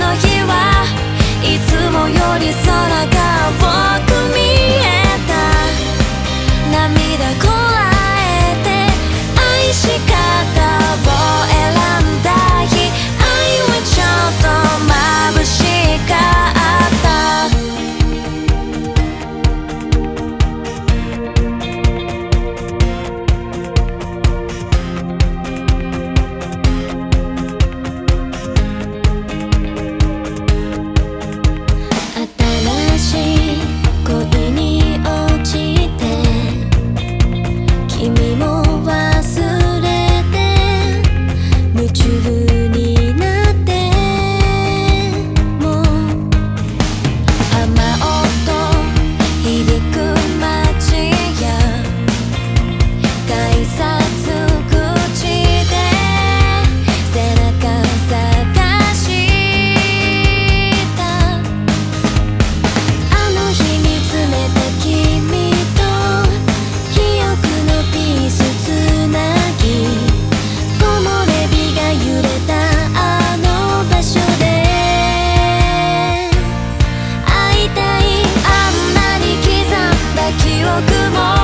の日はいつもより空が僕も